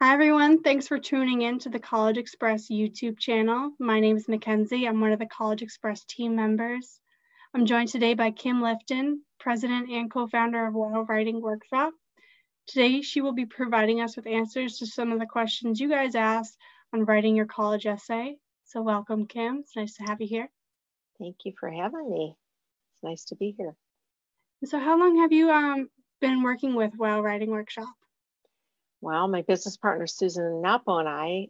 Hi, everyone. Thanks for tuning in to the CollegeXpress YouTube channel. My name is Mackenzie. I'm one of the CollegeXpress team members. I'm joined today by Kim Lifton, president and co-founder of WOW Writing Workshop. Today, she will be providing us with answers to some of the questions you guys asked on writing your college essay. So welcome, Kim. It's nice to have you here. Thank you for having me. It's nice to be here. So how long have you um, been working with WOW Writing Workshop? Well, my business partner, Susan Knoppow, and I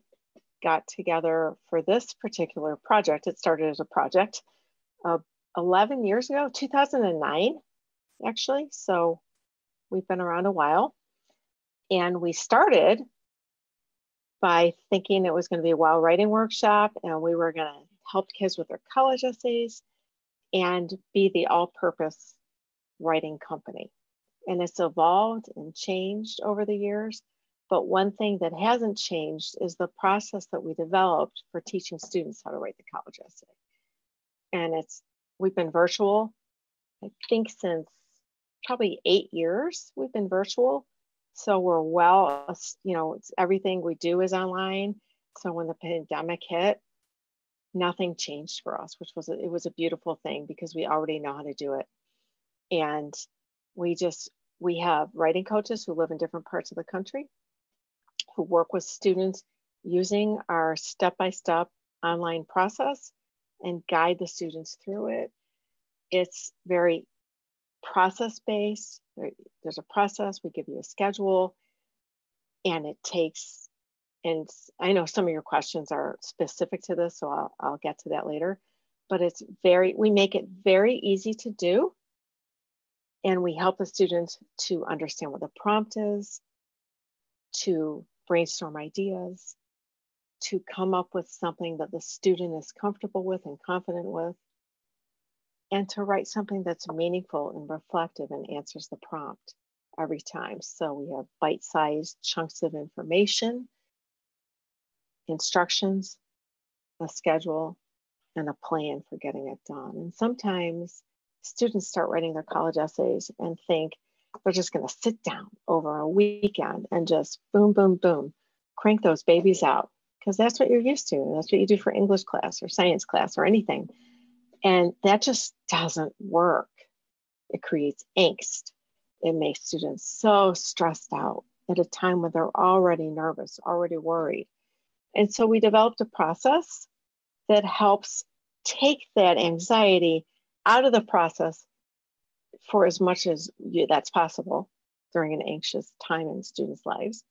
got together for this particular project. It started as a project uh, 11 years ago, 2009, actually. So we've been around a while. And we started by thinking it was going to be a WOW writing workshop and we were going to help kids with their college essays and be the all purpose writing company. And it's evolved and changed over the years. But one thing that hasn't changed is the process that we developed for teaching students how to write the college essay. And it's, we've been virtual, I think since probably eight years, we've been virtual. So we're well, you know, everything we do is online. So when the pandemic hit, nothing changed for us, which was, a, it was a beautiful thing because we already know how to do it. And we just, we have writing coaches who live in different parts of the country who work with students using our step-by-step online process and guide the students through it. It's very process-based. There's a process, we give you a schedule, and it takes, and I know some of your questions are specific to this, so I'll, I'll get to that later, but it's very, we make it very easy to do. And we help the students to understand what the prompt is, to brainstorm ideas, to come up with something that the student is comfortable with and confident with, and to write something that's meaningful and reflective and answers the prompt every time. So we have bite sized chunks of information, instructions, a schedule, and a plan for getting it done. And sometimes students start writing their college essays and think, they're just going to sit down over a weekend and just boom, boom, boom, crank those babies out because that's what you're used to. And That's what you do for English class or science class or anything. And that just doesn't work. It creates angst. It makes students so stressed out at a time when they're already nervous, already worried. And so we developed a process that helps take that anxiety out of the process for as much as you, that's possible during an anxious time in students' lives.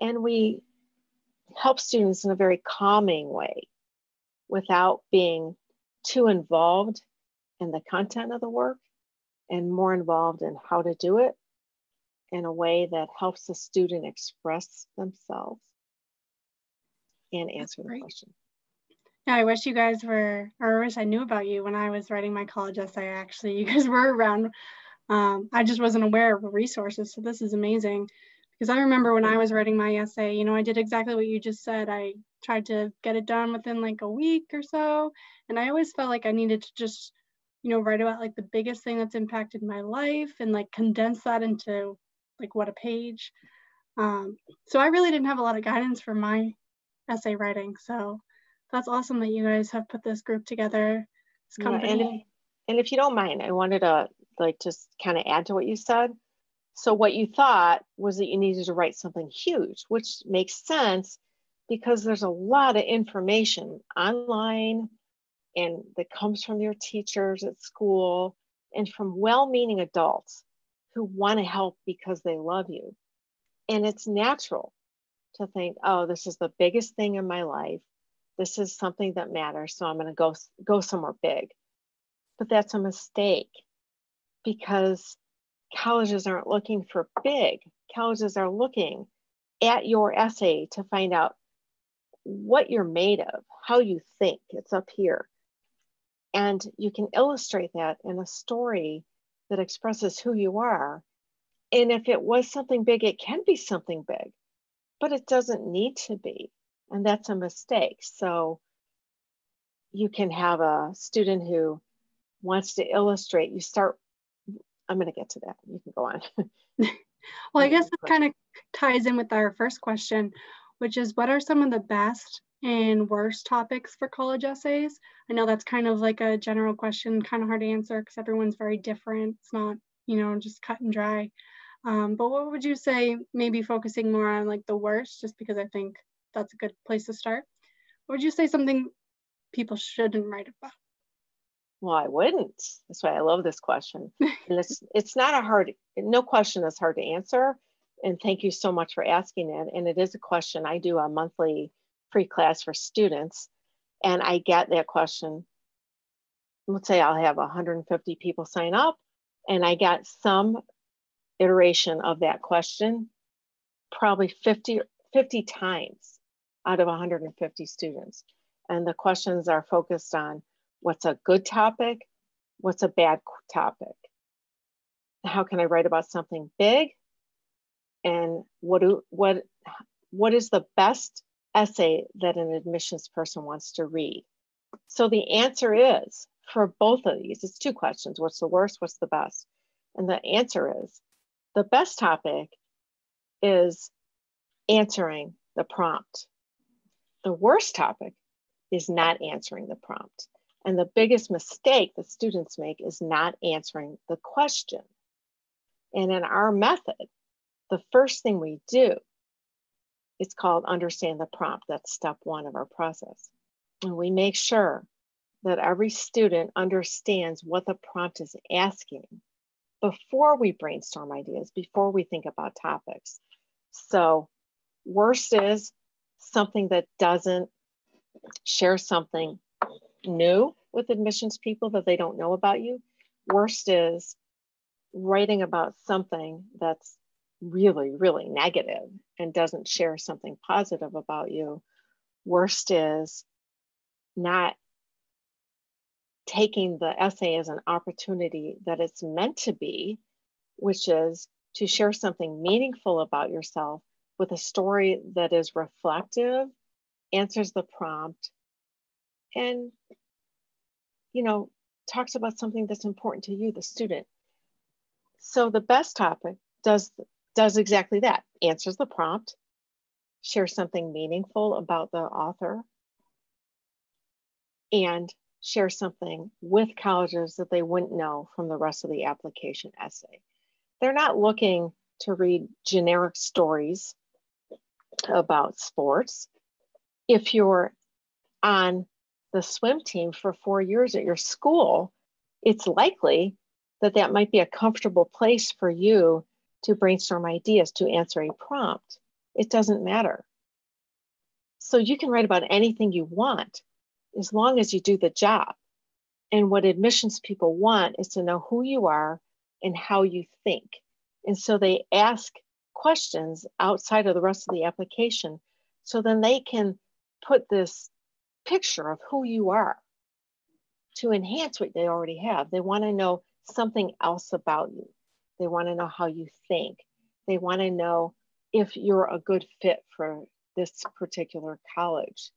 And we help students in a very calming way without being too involved in the content of the work and more involved in how to do it in a way that helps the student express themselves and answer the question. Yeah, I wish you guys were, or I wish I knew about you when I was writing my college essay. Actually, you guys were around. Um, I just wasn't aware of resources. So this is amazing because I remember when I was writing my essay, you know, I did exactly what you just said. I tried to get it done within like a week or so. And I always felt like I needed to just, you know, write about like the biggest thing that's impacted my life and like condense that into like what a page. Um, so I really didn't have a lot of guidance for my essay writing. So that's awesome that you guys have put this group together. This company. Yeah, and, if, and if you don't mind, I wanted to like just kind of add to what you said. So what you thought was that you needed to write something huge, which makes sense because there's a lot of information online and that comes from your teachers at school and from well-meaning adults who want to help because they love you. And it's natural to think, oh, this is the biggest thing in my life this is something that matters so i'm going to go go somewhere big. But that's a mistake because colleges aren't looking for big. Colleges are looking at your essay to find out what you're made of how you think. It's up here. And you can illustrate that in a story that expresses who you are. And if it was something big it can be something big but it doesn't need to be and that's a mistake. So you can have a student who wants to illustrate, you start I'm going to get to that. You can go on. well, I guess it kind of ties in with our first question, which is what are some of the best and worst topics for college essays? I know that's kind of like a general question, kind of hard to answer because everyone's very different. It's not, you know, just cut and dry. Um, but what would you say, maybe focusing more on like the worst, just because I think that's a good place to start? Would you say something people shouldn't write about? Well, I wouldn't. That's why I love this question. and it's it's not a hard, no question is hard to answer. And thank you so much for asking it. And it is a question. I do a monthly free class for students, and I get that question. Let's say I'll have 150 people sign up, and I get some iteration of that question, probably 50, 50 times out of 150 students. And the questions are focused on what's a good topic, what's a bad topic, how can I write about something big, and what do what what is the best essay that an admissions person wants to read? So the answer is for both of these, it's two questions. What's the worst? What's the best? And the answer is the best topic is answering the prompt. The worst topic is not answering the prompt. And the biggest mistake that students make is not answering the question. And in our method, the first thing we do is called understand the prompt. That's step one of our process. And we make sure that every student understands what the prompt is asking before we brainstorm ideas, before we think about topics. So, worst is something that doesn't share something new with admissions people that they don't know about you. Worst is writing about something that's really, really negative and doesn't share something positive about you. Worst is not taking the essay as an opportunity that it's meant to be, which is to share something meaningful about yourself with a story that is reflective, answers the prompt, and you know, talks about something that's important to you, the student. So the best topic does does exactly that, answers the prompt, shares something meaningful about the author, and share something with colleges that they wouldn't know from the rest of the application essay. They're not looking to read generic stories about sports. If you're on the swim team for four years at your school, it's likely that that might be a comfortable place for you to brainstorm ideas to answer a prompt. It doesn't matter. So you can write about anything you want as long as you do the job. And what admissions people want is to know who you are and how you think. And so they ask questions outside of the rest of the application so then they can put this picture of who you are to enhance what they already have. They want to know something else about you. They want to know how you think. They want to know if you're a good fit for this particular college.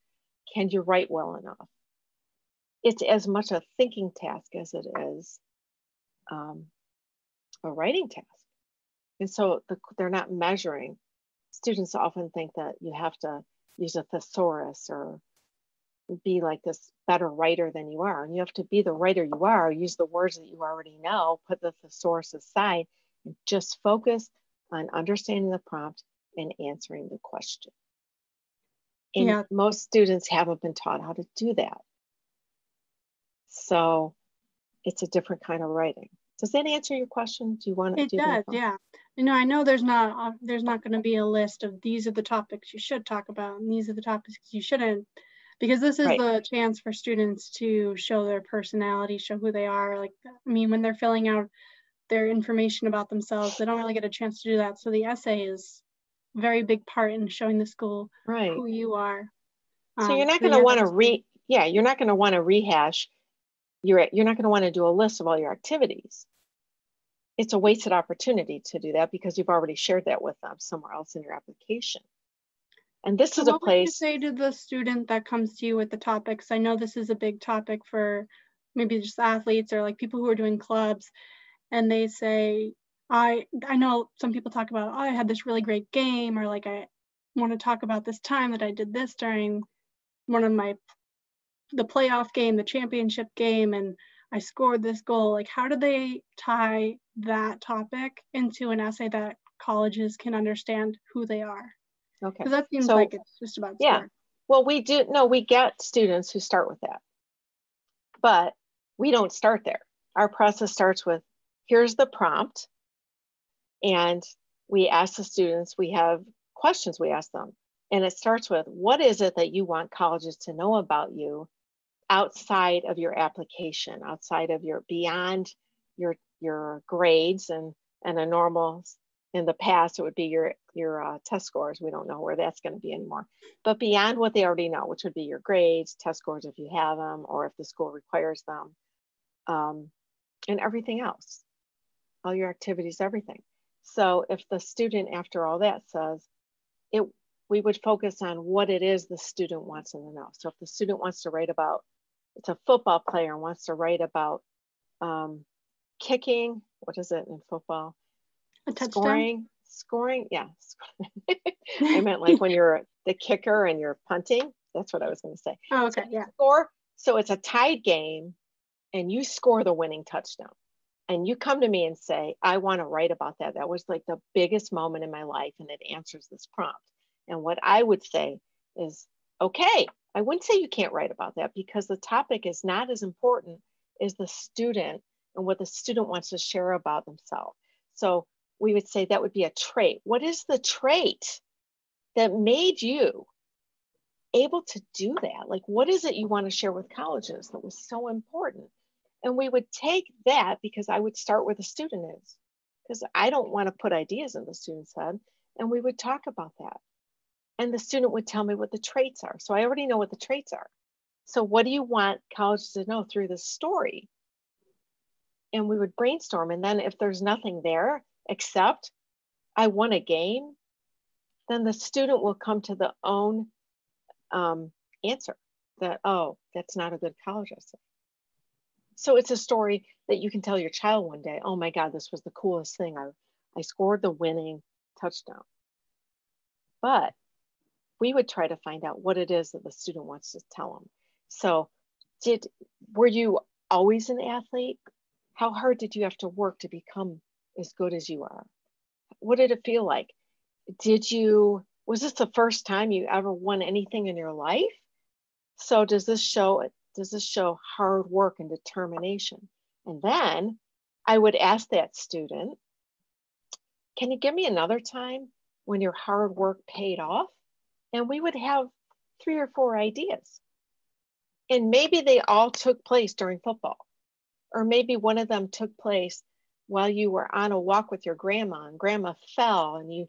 Can you write well enough? It's as much a thinking task as it is um, a writing task. And so the, they're not measuring. Students often think that you have to use a thesaurus or be like this better writer than you are. And you have to be the writer you are, use the words that you already know, put the thesaurus aside, and just focus on understanding the prompt and answering the question. And yeah. most students haven't been taught how to do that. So it's a different kind of writing. Does that answer your question? Do you want to? It do does, yeah. You know, I know there's not uh, there's not going to be a list of these are the topics you should talk about and these are the topics you shouldn't because this is right. the chance for students to show their personality, show who they are. Like, I mean, when they're filling out their information about themselves, they don't really get a chance to do that. So the essay is a very big part in showing the school right. who you are. So um, you're not going to want to re, yeah, you're not going to want to rehash. You're you're not going to want to do a list of all your activities. It's a wasted opportunity to do that because you've already shared that with them somewhere else in your application. And this so is a place. What would you say to the student that comes to you with the topics? I know this is a big topic for maybe just athletes or like people who are doing clubs. and they say, I I know some people talk about, oh, I had this really great game, or like I want to talk about this time that I did this during one of my the playoff game, the championship game, and I scored this goal. Like, how do they tie that topic into an essay that colleges can understand who they are? Okay. Because that seems so, like it's just about yeah. Well, we do no, we get students who start with that, but we don't start there. Our process starts with here's the prompt, and we ask the students. We have questions we ask them, and it starts with what is it that you want colleges to know about you outside of your application, outside of your beyond your your grades and and a normal in the past it would be your your uh, test scores. We don't know where that's going to be anymore. But beyond what they already know which would be your grades test scores if you have them or if the school requires them um, and everything else. All your activities everything. So if the student after all that says it we would focus on what it is the student wants to know. So if the student wants to write about it's a football player and wants to write about um, kicking what is it in football a touchdown? Scoring, scoring, yeah. I meant like when you're the kicker and you're punting. That's what I was going to say. Oh, okay, so yeah. Score. So it's a tied game, and you score the winning touchdown, and you come to me and say, "I want to write about that. That was like the biggest moment in my life, and it answers this prompt." And what I would say is, "Okay, I wouldn't say you can't write about that because the topic is not as important as the student and what the student wants to share about themselves." So we would say that would be a trait. What is the trait that made you able to do that? Like, what is it you want to share with colleges that was so important? And we would take that because I would start where the student is, because I don't want to put ideas in the student's head. And we would talk about that. And the student would tell me what the traits are. So I already know what the traits are. So, what do you want colleges to know through this story? And we would brainstorm. And then, if there's nothing there, except I won a game, then the student will come to the own um, answer that, oh, that's not a good college essay. So it's a story that you can tell your child one day, oh my God, this was the coolest thing. I, I scored the winning touchdown. But we would try to find out what it is that the student wants to tell them. So did were you always an athlete? How hard did you have to work to become as good as you are. What did it feel like? Did you, was this the first time you ever won anything in your life? So does this show, does this show hard work and determination? And then I would ask that student, can you give me another time when your hard work paid off? And we would have three or four ideas. And maybe they all took place during football, or maybe one of them took place while you were on a walk with your grandma and grandma fell and you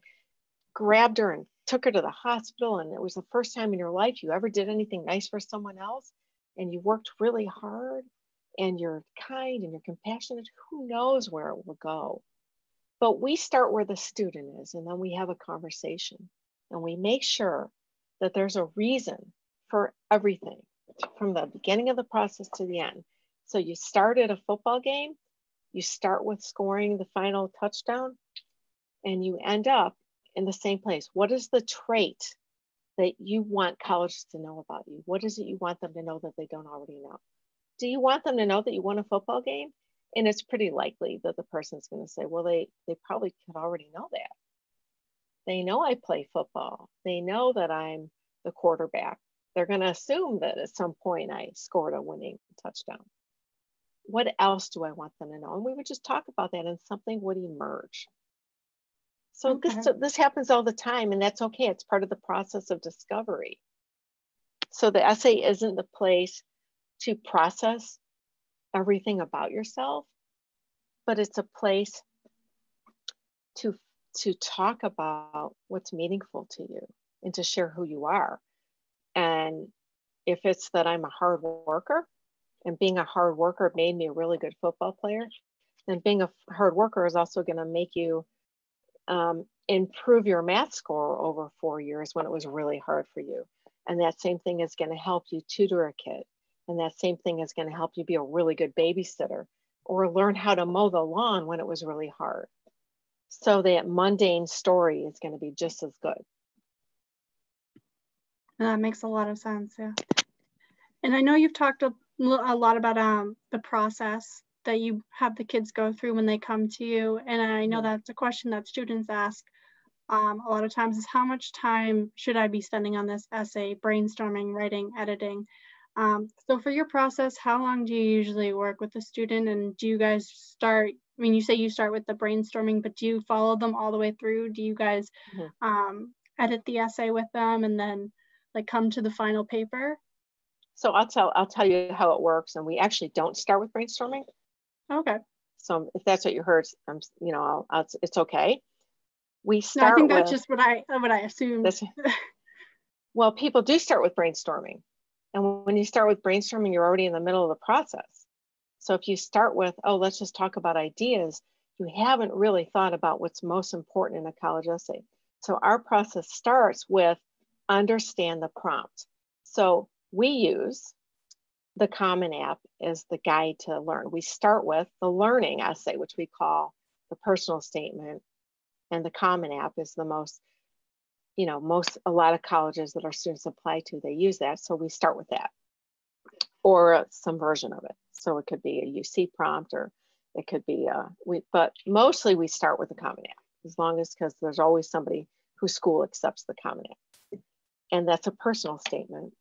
grabbed her and took her to the hospital. And it was the first time in your life you ever did anything nice for someone else. And you worked really hard and you're kind and you're compassionate. Who knows where it will go? But we start where the student is and then we have a conversation and we make sure that there's a reason for everything from the beginning of the process to the end so you start at a football game you start with scoring the final touchdown and you end up in the same place. What is the trait that you want colleges to know about you? What is it you want them to know that they don't already know? Do you want them to know that you won a football game? And it's pretty likely that the person's going to say, well, they, they probably could already know that. They know I play football. They know that I'm the quarterback. They're going to assume that at some point I scored a winning touchdown what else do I want them to know? And we would just talk about that and something would emerge. So okay. this, this happens all the time and that's okay. It's part of the process of discovery. So the essay isn't the place to process everything about yourself, but it's a place to, to talk about what's meaningful to you and to share who you are. And if it's that I'm a hard worker, and being a hard worker made me a really good football player. And being a hard worker is also going to make you um, improve your math score over four years when it was really hard for you. And that same thing is going to help you tutor a kid. And that same thing is going to help you be a really good babysitter or learn how to mow the lawn when it was really hard. So that mundane story is going to be just as good. That makes a lot of sense. Yeah. And I know you've talked a, a lot about um, the process that you have the kids go through when they come to you. And I know that's a question that students ask um, a lot of times is how much time should I be spending on this essay, brainstorming, writing, editing? Um, so for your process, how long do you usually work with a student and do you guys start, I mean, you say you start with the brainstorming, but do you follow them all the way through? Do you guys mm-hmm. um, edit the essay with them and then like come to the final paper? So I'll tell, I'll tell you how it works. And we actually don't start with brainstorming. Okay. So if that's what you heard, I'm, you know, I'll, I'll, it's okay. We start. No, I think that's with, just what I what I assumed. well, people do start with brainstorming, and when you start with brainstorming, you're already in the middle of the process. So if you start with, oh, let's just talk about ideas, you haven't really thought about what's most important in a college essay. So our process starts with understand the prompt. So we use the Common App as the guide to learn. We start with the learning essay, which we call the personal statement, and the Common App is the most, you know, most, a lot of colleges that our students apply to, they use that. So we start with that or some version of it. So it could be a UC prompt or it could be, a, we, but mostly we start with the Common App as long as, because there's always somebody whose school accepts the Common App. And that's a personal statement.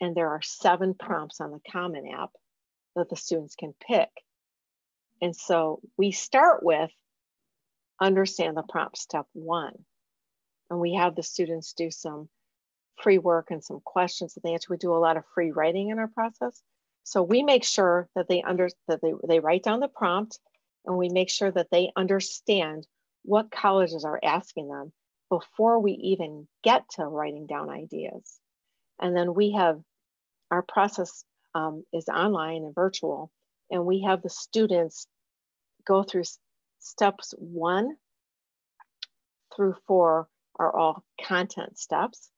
And there are seven prompts on the Common App that the students can pick. And so we start with understand the prompt step one. And we have the students do some free work and some questions that they answer. We do a lot of free writing in our process. So we make sure that they under that they, they write down the prompt and we make sure that they understand what colleges are asking them before we even get to writing down ideas. And then we have our process um, is online and virtual, and we have the students go through steps one through four are all content steps.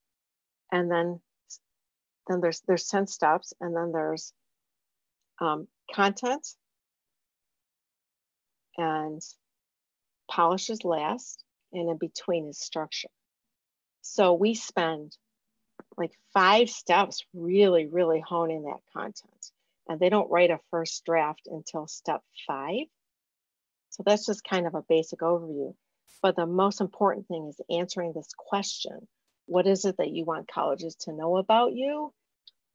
And then, then there's, there's 10 steps and then there's um, content and polish is last and in between is structure. So we spend like five steps really, really honing that content. And they don't write a first draft until step five. So that's just kind of a basic overview. But the most important thing is answering this question What is it that you want colleges to know about you?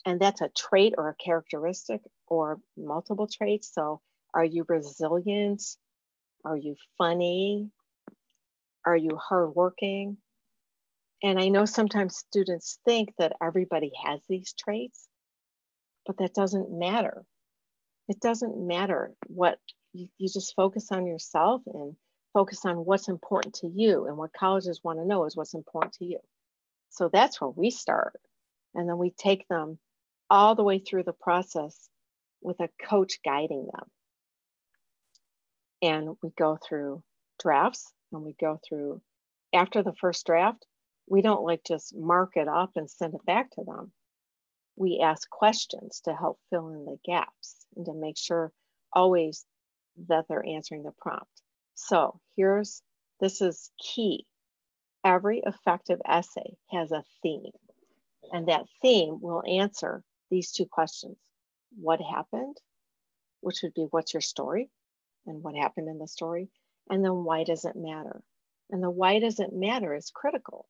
And that's a trait or a characteristic or multiple traits. So, are you resilient? Are you funny? Are you hardworking? And I know sometimes students think that everybody has these traits, but that doesn't matter. It doesn't matter what you, you just focus on yourself and focus on what's important to you and what colleges want to know is what's important to you. So that's where we start. And then we take them all the way through the process with a coach guiding them. And we go through drafts and we go through after the first draft, we don't like just mark it up and send it back to them. We ask questions to help fill in the gaps and to make sure always that they're answering the prompt. So here's, this is key. Every effective essay has a theme, and that theme will answer these two questions. What happened, which would be what's your story and what happened in the story, and then why does it matter? And the why does it matter is critical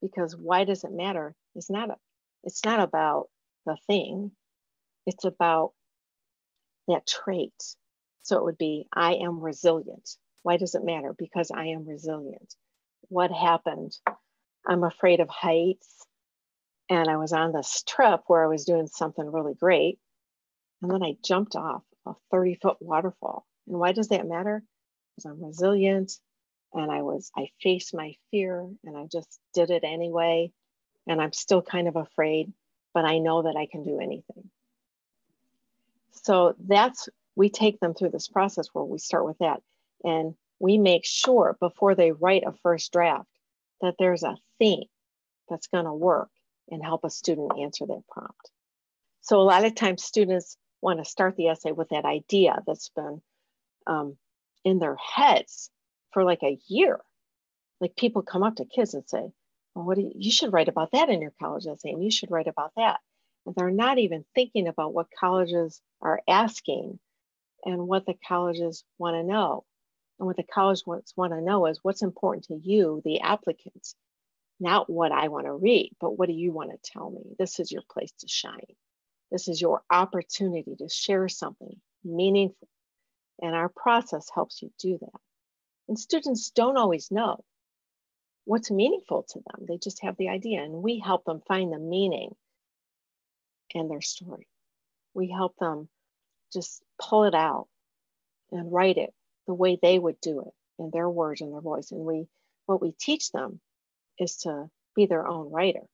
because why does it matter is not a, it's not about the thing, it's about that trait so it would be, I am resilient. Why does it matter? Because I am resilient. What happened? I'm afraid of heights. And I was on this trip where I was doing something really great. And then I jumped off a 30 foot waterfall. And why does that matter? Because I'm resilient and I was, I faced my fear and I just did it anyway. And I'm still kind of afraid, but I know that I can do anything. So that's we take them through this process where we start with that and we make sure before they write a first draft that there's a theme that's going to work and help a student answer that prompt. So a lot of times students want to start the essay with that idea that's been um, in their heads for like a year. Like people come up to kids and say, well, what do you, you should write about that in your college essay, and you should write about that. And they're not even thinking about what colleges are asking and what the colleges want to know. And what the college wants want to know is what's important to you, the applicants, not what I want to read, but what do you want to tell me? This is your place to shine. This is your opportunity to share something meaningful. And our process helps you do that. And students don't always know what's meaningful to them. They just have the idea, and we help them find the meaning in their story. We help them just pull it out and write it the way they would do it in their words and their voice. And we, what we teach them is to be their own writer,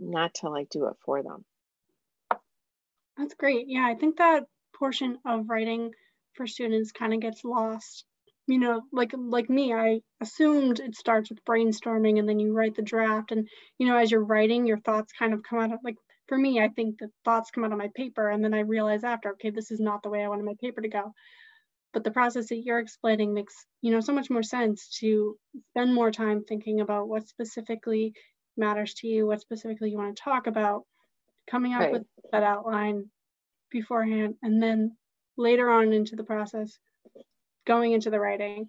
not to like do it for them. That's great. Yeah, I think that portion of writing for students kind of gets lost. You know, like like me, I assumed it starts with brainstorming and then you write the draft and you know, as you're writing, your thoughts kind of come out of like for me, I think the thoughts come out of my paper and then I realize after, okay, this is not the way I wanted my paper to go. But the process that you're explaining makes, you know, so much more sense to spend more time thinking about what specifically matters to you, what specifically you want to talk about, coming up right. with that outline beforehand, and then later on into the process, going into the writing,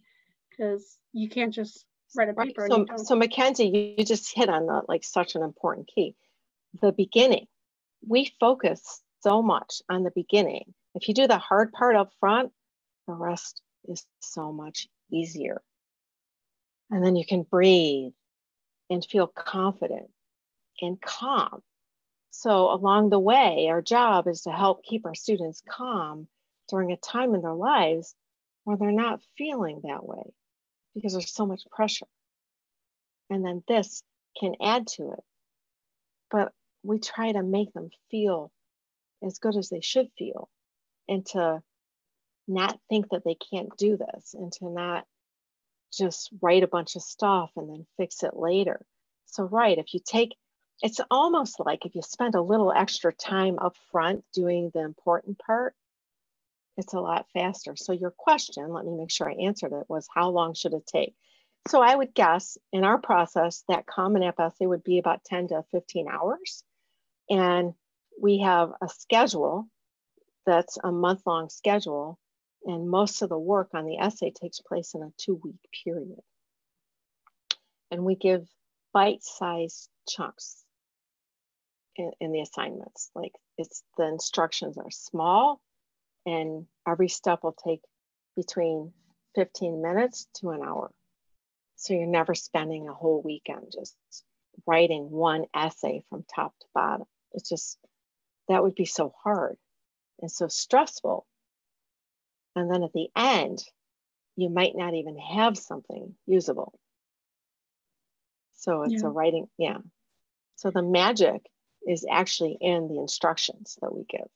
because you can't just write a paper. Right. So, so Mackenzie, you just hit on the, like such an important key. The beginning, we focus so much on the beginning. If you do the hard part up front, the rest is so much easier. And then you can breathe and feel confident and calm. So, along the way, our job is to help keep our students calm during a time in their lives where they're not feeling that way because there's so much pressure. And then this can add to it. But we try to make them feel as good as they should feel and to not think that they can't do this and to not just write a bunch of stuff and then fix it later. So, right, if you take it's almost like if you spend a little extra time up front doing the important part, it's a lot faster. So, your question, let me make sure I answered it, was how long should it take? So, I would guess in our process that Common App essay would be about 10 to 15 hours. And we have a schedule that's a month long schedule and most of the work on the essay takes place in a two week period. And we give bite sized chunks in, in, the assignments. Like it's the instructions are small and every step will take between 15 minutes to an hour. So you're never spending a whole weekend just writing one essay from top to bottom. It's just, that would be so hard and so stressful and then at the end, you might not even have something usable. So it's yeah. a writing, yeah. So the magic is actually in the instructions that we give.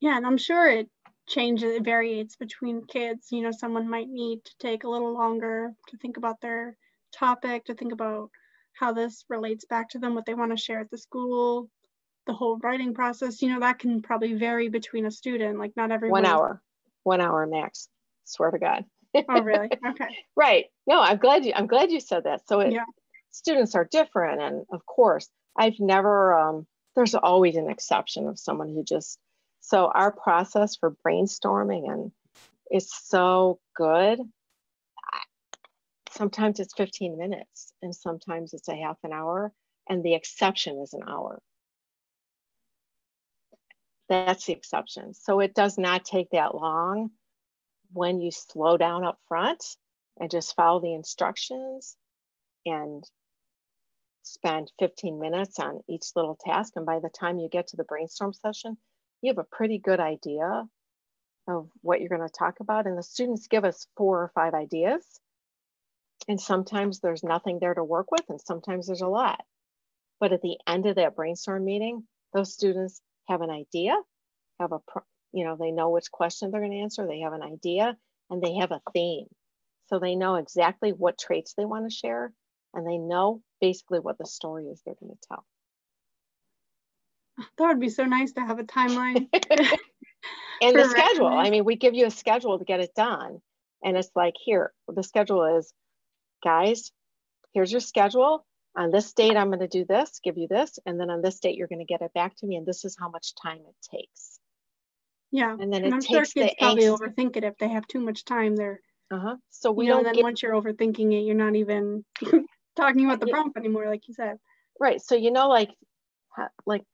Yeah, and I'm sure it changes, it varies between kids. You know, someone might need to take a little longer to think about their topic, to think about how this relates back to them, what they want to share at the school, the whole writing process, you know, that can probably vary between a student. Like not everyone. One hour, one hour max. Swear to God. oh, really? Okay. right. No, I'm glad you. I'm glad you said that. So it, yeah. students are different, and of course, I've never. Um, there's always an exception of someone who just. So our process for brainstorming and is so good. Sometimes it's 15 minutes, and sometimes it's a half an hour, and the exception is an hour. That's the exception. So it does not take that long when you slow down up front and just follow the instructions and spend 15 minutes on each little task. And by the time you get to the brainstorm session, you have a pretty good idea of what you're going to talk about. And the students give us four or five ideas. And sometimes there's nothing there to work with, and sometimes there's a lot. But at the end of that brainstorm meeting, those students have an idea, have a, you know, they know which question they're going to answer, they have an idea, and they have a theme. So they know exactly what traits they want to share, and they know basically what the story is they're going to tell. That would be so nice to have a timeline. and the schedule. I mean, we give you a schedule to get it done. And it's like, here, the schedule is, guys, here's your schedule. On this date, I'm going to do this, give you this. And then on this date, you're going to get it back to me. And this is how much time it takes. Yeah. And then and I'm sure kids probably overthink it if they have too much time. They're, uh-huh. So we you know, don't then get... once you're overthinking it, you're not even talking about the prompt anymore, like you said. Right. So, you know, like, like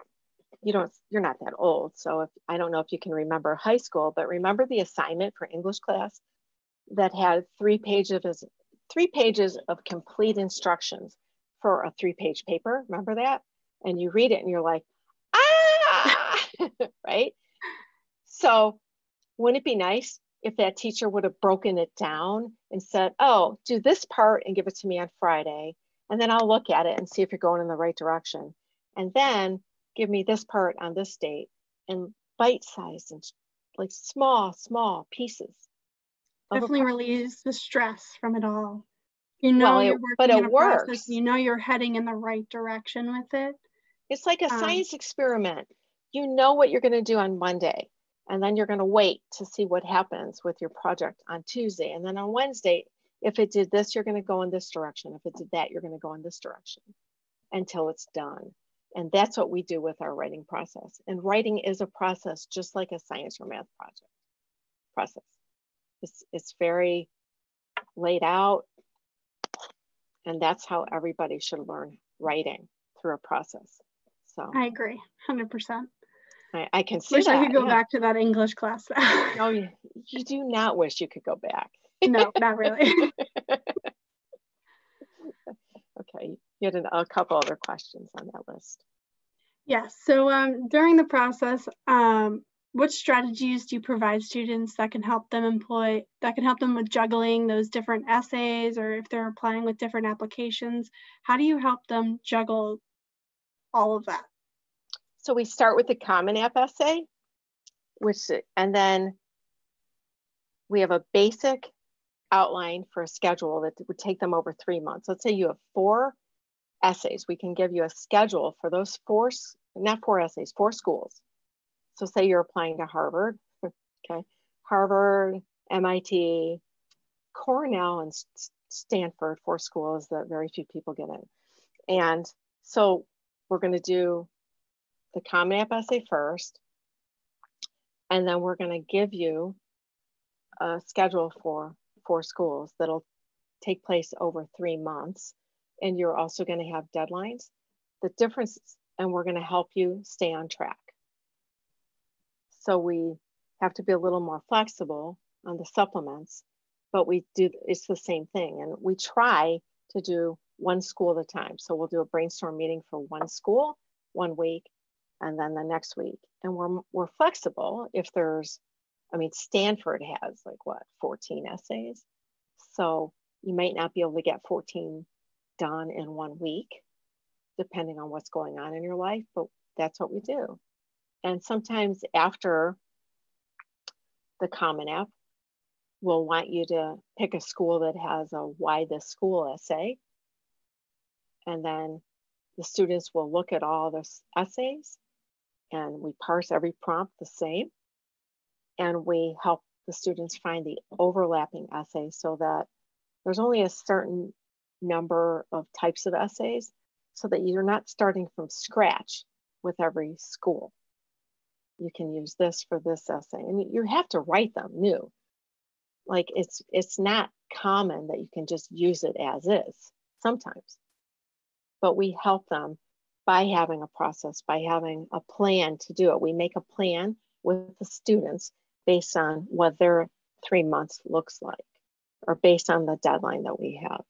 you don't you're not that old so if i don't know if you can remember high school but remember the assignment for english class that had three pages of three pages of complete instructions for a three page paper remember that and you read it and you're like ah right so wouldn't it be nice if that teacher would have broken it down and said oh do this part and give it to me on friday and then i'll look at it and see if you're going in the right direction and then give me this part on this date and bite sized and like small, small pieces. Definitely relieves the stress from it all. You know, well, you're working but it works. Process, you know, you're heading in the right direction with it. It's like a um, science experiment. You know what you're going to do on Monday, and then you're going to wait to see what happens with your project on Tuesday. And then on Wednesday, if it did this, you're going to go in this direction. If it did that, you're going to go in this direction until it's done. And that's what we do with our writing process. And writing is a process just like a science or math project process. It's, it's very laid out. And that's how everybody should learn writing through a process. So I agree, 100%. I, I can see wish that, I could go yeah. back to that English class. no, you, you do not wish you could go back. no, not really. okay, you had a couple other questions on that list. Yes. So um, during the process, um, what strategies do you provide students that can help them employ that can help them with juggling those different essays or if they're applying with different applications how do you help them juggle all of that so we start with the common app essay which and then we have a basic outline for a schedule that would take them over three months let's say you have four essays. We can give you a schedule for those four, not four essays, four schools. So say you're applying to Harvard, okay? Harvard, MIT, Cornell, and Stanford, four schools that very few people get in. And so we're going to do the Common App essay first, and then we're going to give you a schedule for four schools that'll take place over three months and you're also going to have deadlines. The difference, and we're going to help you stay on track. So we have to be a little more flexible on the supplements, but we do, it's the same thing. And we try to do one school at a time. So we'll do a brainstorm meeting for one school, one week, and then the next week. And we're, we're flexible if there's, I mean, Stanford has like what, 14 essays. So you might not be able to get 14 done in one week, depending on what's going on in your life, but that's what we do. And sometimes after the Common App, we'll want you to pick a school that has a why this school essay. And then the students will look at all the essays and we parse every prompt the same. And we help the students find the overlapping essays so that there's only a certain number of types of essays so that you're not starting from scratch with every school. You can use this for this essay and you have to write them new. Like it's it's not common that you can just use it as is sometimes. But we help them by having a process, by having a plan to do it. We make a plan with the students based on what their three months looks like or based on the deadline that we have.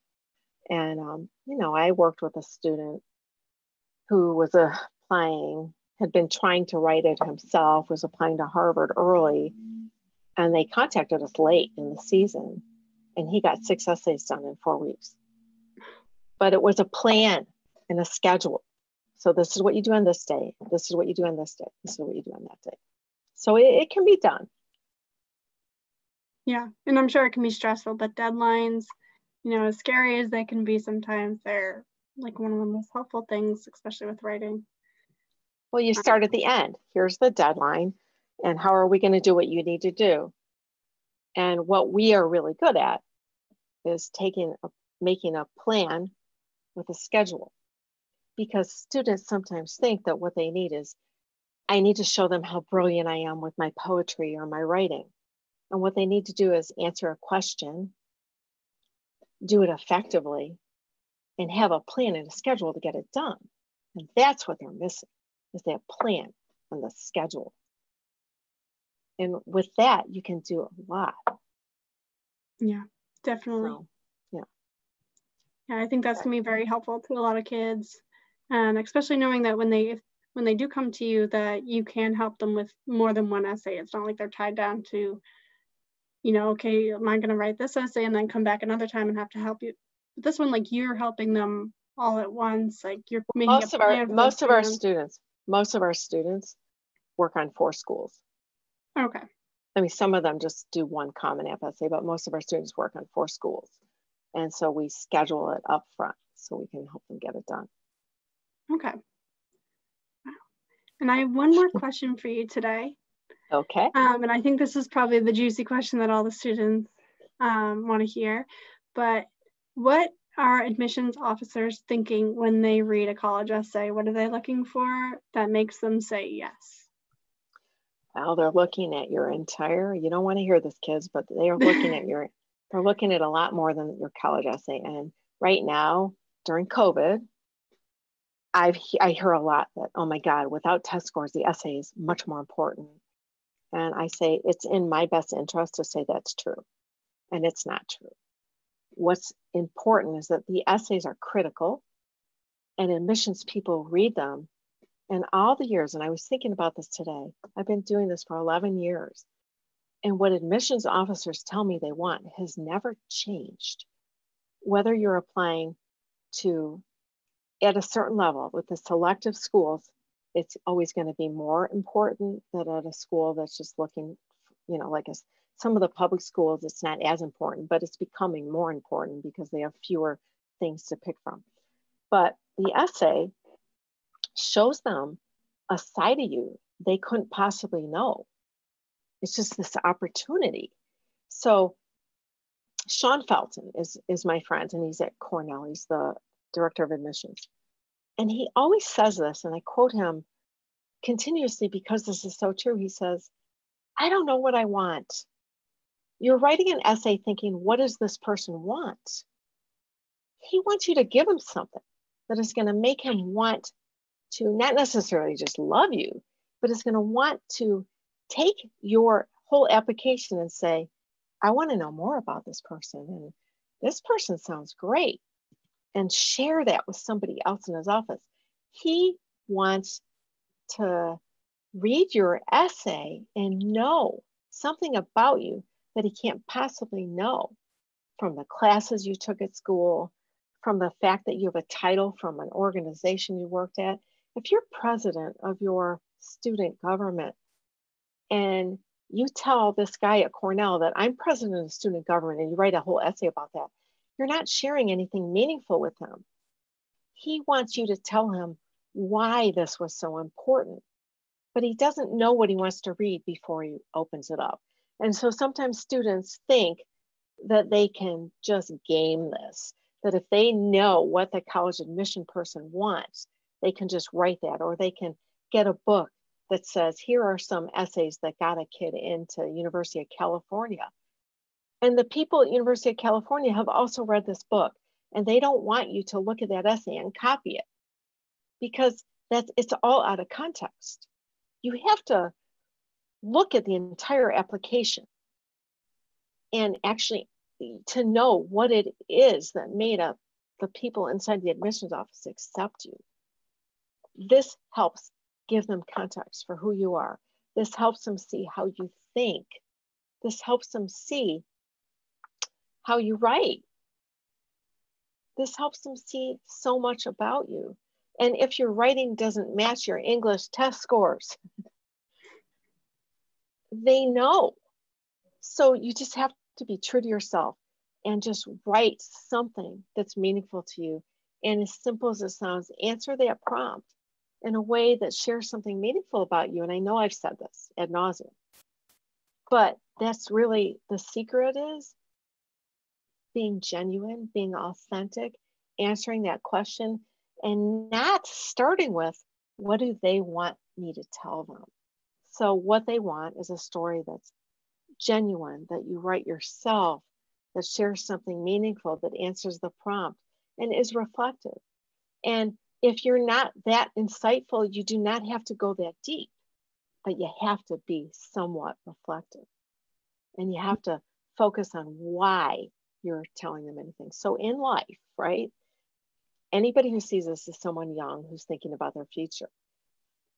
And, um, you know, I worked with a student who was applying, had been trying to write it himself, was applying to Harvard early. And they contacted us late in the season. And he got six essays done in four weeks. But it was a plan and a schedule. So this is what you do on this day. This is what you do on this day. This is what you do on that day. So it, it can be done. Yeah. And I'm sure it can be stressful, but deadlines, you know, as scary as they can be sometimes, they're like one of the most helpful things, especially with writing. Well, you mm-hmm. start at the end. Here's the deadline. And how are we going to do what you need to do? And what we are really good at is taking a, making a plan with a schedule. Because students sometimes think that what they need is I need to show them how brilliant I am with my poetry or my writing. And what they need to do is answer a question, do it effectively, and have a plan and a schedule to get it done. And that's what they're missing is that plan and the schedule. And with that, you can do a lot. Yeah, definitely. So, yeah. Yeah, I think that's gonna be very helpful to a lot of kids. And especially knowing that when they when they do come to you that you can help them with more than one essay. It's not like they're tied down to, you know, okay, am I gonna write this essay and then come back another time and have to help you? But this one, like you're helping them all at once. Like you're making most of our most of our students, most of our students work on four schools. Okay. I mean, some of them just do one common essay, but most of our students work on four schools. And so we schedule it up front so we can help them get it done. Okay. And I have one more question for you today. Okay. Um, and I think this is probably the juicy question that all the students um, want to hear. But what are admissions officers thinking when they read a college essay? What are they looking for that makes them say yes? Well, they're looking at your entire, you don't want to hear this, kids, but they are looking at your, they're looking at a lot more than your college essay. And right now, during COVID, I've, I hear a lot that, oh my God, without test scores, the essay is much more important. And I say, it's in my best interest to say that's true. And it's not true what's important is that the essays are critical and admissions people read them. And all the years, and I was thinking about this today, I've been doing this for 11 years. And what admissions officers tell me they want has never changed. Whether you're applying to at a certain level with the selective schools, it's always going to be more important than at a school that's just looking, you know, like a some of the public schools, it's not as important, but it's becoming more important because they have fewer things to pick from. But the essay shows them a side of you they couldn't possibly know. It's just this opportunity. So Sean Felton is, is my friend, and he's at Cornell. He's the director of admissions. And he always says this, and I quote him continuously because this is so true. He says, I don't know what I want you're writing an essay thinking, what does this person want? He wants you to give him something that is going to make him want to not necessarily just love you, but is going to want to take your whole application and say, I want to know more about this person. And this person sounds great. And share that with somebody else in his office. He wants to read your essay and know something about you that he can't possibly know from the classes you took at school, from the fact that you have a title from an organization you worked at. If you're president of your student government and you tell this guy at Cornell that I'm president of student government and you write a whole essay about that, you're not sharing anything meaningful with him. He wants you to tell him why this was so important, but he doesn't know what he wants to read before he opens it up. And so sometimes students think that they can just game this, that if they know what the college admission person wants, they can just write that, or they can get a book that says, here are some essays that got a kid into University of California. And the people at University of California have also read this book, and they don't want you to look at that essay and copy it because that's it's all out of context. You have to look at the entire application and actually to know what it is that made up the people inside the admissions office accept you. This helps give them context for who you are. This helps them see how you think. This helps them see how you write. This helps them see so much about you. And if your writing doesn't match your English test scores, they know. So you just have to be true to yourself and just write something that's meaningful to you. And as simple as it sounds, answer that prompt in a way that shares something meaningful about you. And I know I've said this ad nauseum, but that's really the secret is being genuine, being authentic, answering that question, and not starting with what do they want me to tell them. So, what they want is a story that's genuine, that you write yourself, that shares something meaningful, that answers the prompt, and is reflective. And if you're not that insightful, you do not have to go that deep, but you have to be somewhat reflective. And you have to focus on why you're telling them anything. So in life, right? Anybody who sees this is someone young who's thinking about their future.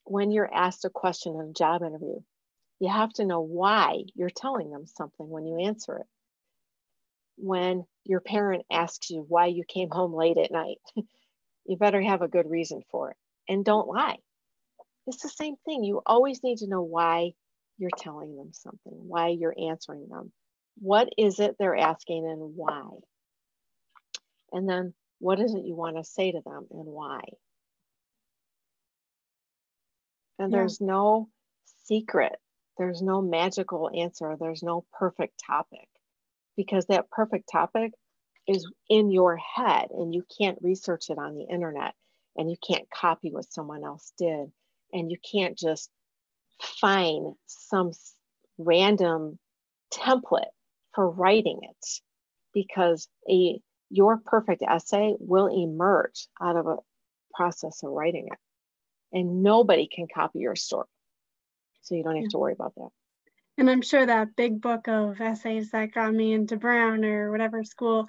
When you're asked a question in a job interview, you have to know why you're telling them something when you answer it. When your parent asks you why you came home late at night, you better have a good reason for it and don't lie. It's the same thing. You always need to know why you're telling them something, why you're answering them. What is it they're asking and why? And then what is it you want to say to them and why? And yeah. there's no secret, there's no magical answer, there's no perfect topic because that perfect topic is in your head and you can't research it on the internet and you can't copy what someone else did. And you can't just find some random template for writing it because a your perfect essay will emerge out of a process of writing it and nobody can copy your story so you don't have to worry about that and i'm sure that big book of essays that got me into brown or whatever school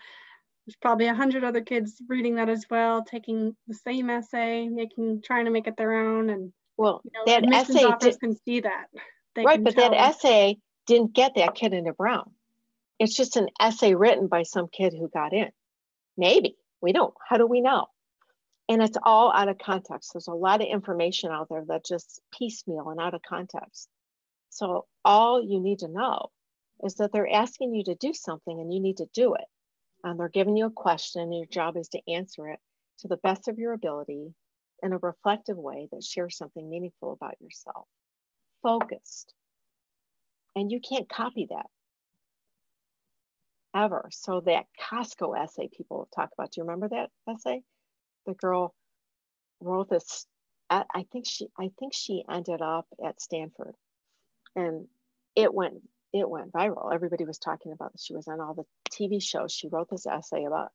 there's probably a hundred other kids reading that as well, taking the same essay, making trying to make it their own. And well, you know, that essay did, can see that. They right, but that essay didn't get that kid into Brown. It's just an essay written by some kid who got in. Maybe we don't. How do we know? And it's all out of context. There's a lot of information out there that just piecemeal and out of context. So all you need to know is that they're asking you to do something and you need to do it. And they're giving you a question, and your job is to answer it to the best of your ability in a reflective way that shares something meaningful about yourself. Focused. And you can't copy that ever. So that Costco essay people talk about, do you remember that essay? The girl wrote this. I think she, I think she ended up at Stanford, and it went it went viral. Everybody was talking about this. She was on all the TV shows. She wrote this essay about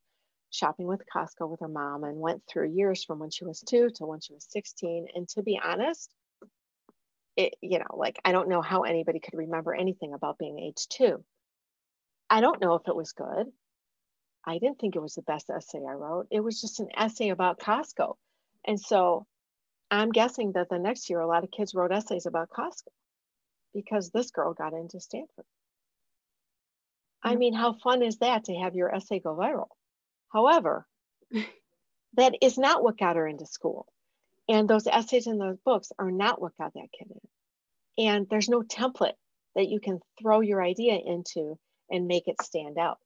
shopping with Costco with her mom and went through years from when she was two to when she was 16. And to be honest, it, you know, like I don't know how anybody could remember anything about being age two. I don't know if it was good. I didn't think it was the best essay I wrote. It was just an essay about Costco. And so I'm guessing that the next year, a lot of kids wrote essays about Costco because this girl got into Stanford. I mean, how fun is that to have your essay go viral? However, that is not what got her into school. And those essays in those books are not what got that kid in. And there's no template that you can throw your idea into and make it stand out.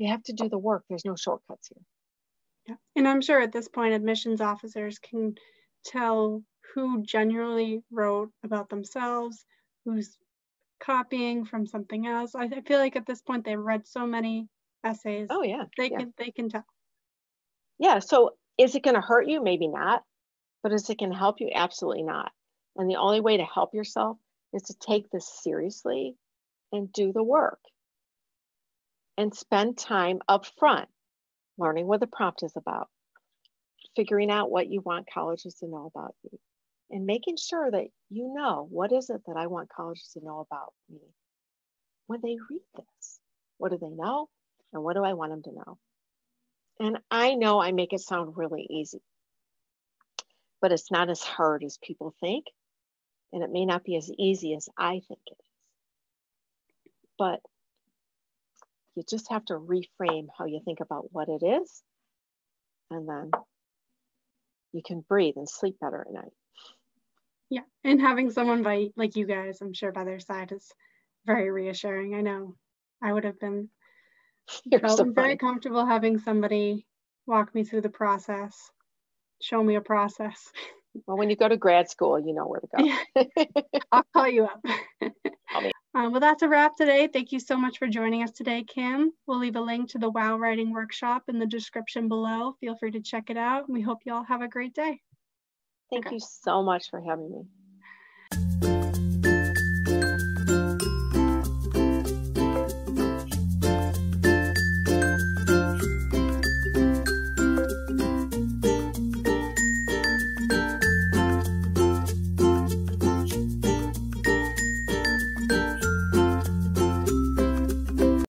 You have to do the work. There's no shortcuts here. Yeah. And I'm sure at this point, admissions officers can tell who genuinely wrote about themselves, who's copying from something else. I, I feel like at this point they've read so many essays. Oh yeah. They yeah. can they can tell. Yeah. So is it going to hurt you? Maybe not. But is it going to help you? Absolutely not. And the only way to help yourself is to take this seriously and do the work and spend time up front learning what the prompt is about, figuring out what you want colleges to know about you, and making sure that you know what is it that I want colleges to know about me when they read this. What do they know? And what do I want them to know? And I know I make it sound really easy, but it's not as hard as people think. And it may not be as easy as I think it is. But you just have to reframe how you think about what it is. And then you can breathe and sleep better at night. Yeah, and having someone by like you guys, I'm sure by their side is very reassuring. I know I would have been felt so very comfortable having somebody walk me through the process, show me a process. Well, when you go to grad school, you know where to go. I'll call you up. Um, well, that's a wrap today. Thank you so much for joining us today, Kim. We'll leave a link to the WOW Writing Workshop in the description below. Feel free to check it out. We hope you all have a great day. Thank okay. you so much for having me.